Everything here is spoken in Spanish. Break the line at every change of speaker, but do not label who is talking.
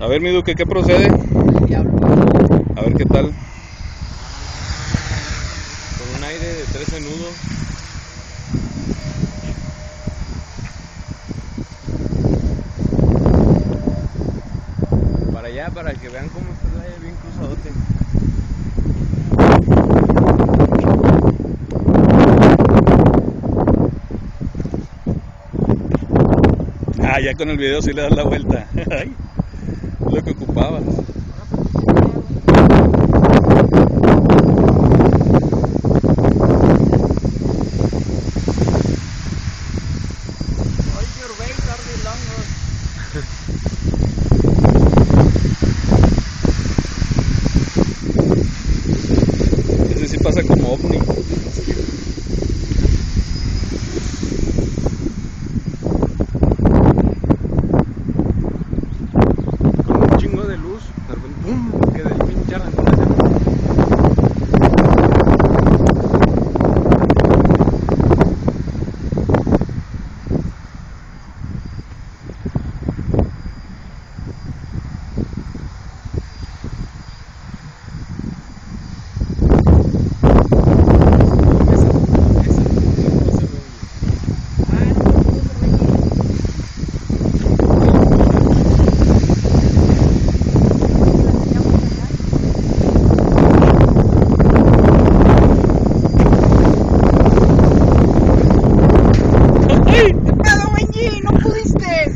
A ver, mi Duque, ¿qué procede? A ver qué tal. Con un aire de 13 nudos. Para allá, para que vean cómo está el aire bien cruzadote. Ah, ya con el video sí le das la vuelta. Lo que ocupabas. Ese sí pasa como ovni.